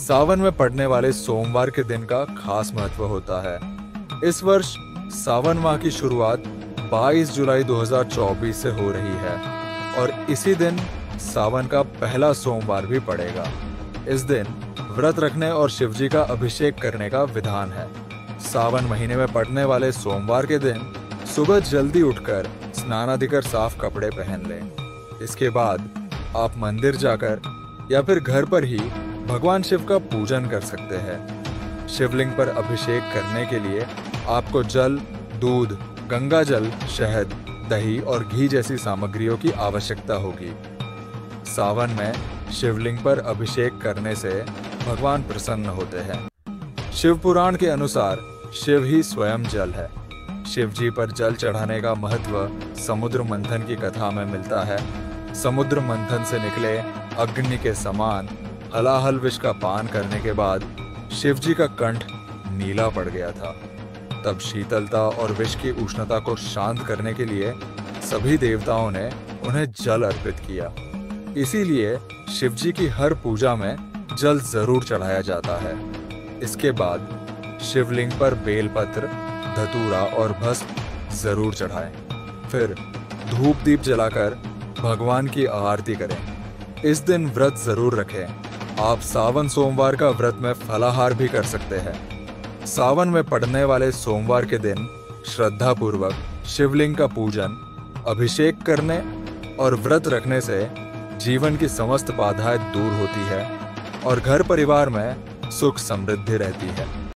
सावन में पड़ने वाले सोमवार के दिन का खास महत्व होता है। इस वर्ष सावन माह की शुरुआत 22 जुलाई 2024 से हो रही है और इसी दिन सावन का पहला सोमवार भी पड़ेगा। इस दिन व्रत रखने और शिवजी का अभिषेक करने का विधान है। सावन महीने में पड़ने वाले सोमवार के दिन सुबह जल्दी उठकर स्नानाधिकर साफ़ कपड़े पहन लें। इसके बाद आप मंदिर जाकर या फिर घर पर ही भगवान शिव का पूजन कर सकते हैं। शिवलिंग पर अभिषेक करने के लिए आपको जल, दूध, गंगा जल, शहद, दही और घी जैसी सामग्रियों की आवश्यकता होगी। सावन में शिवलिंग पर अभिषेक करने से भगवान प्रसन्न होते हैं। शिव पुराण के अनुसार शिव ही स्वयं जल है। शिव जी पर जल चढ़ाने का महत्व समुद्र मंथन की कथा में मिलता है। समुद्र मंथन से निकले अग्नि के समान हलाहल विष का पान करने के बाद शिवजी का कंठ नीला पड़ गया था। तब शीतलता और विष की उष्णता को शांत करने के लिए सभी देवताओं ने उन्हें जल अर्पित किया। इसीलिए शिवजी की हर पूजा में जल ज़रूर चढ़ाया जाता है। इसके बाद शिवलिंग पर बेलपत्र, धतूरा और भस्म ज़रूर चढ़ाएँ। फिर धूप दीप जलाकर भगवान की आरती करें। इस दिन व्रत ज़रूर रखें। आप सावन सोमवार का व्रत में फलाहार भी कर सकते हैं। सावन में पड़ने वाले सोमवार के दिन श्रद्धा पूर्वक शिवलिंग का पूजन, अभिषेक करने और व्रत रखने से जीवन की समस्त बाधाएँ दूर होती है और घर परिवार में सुख समृद्धि रहती है।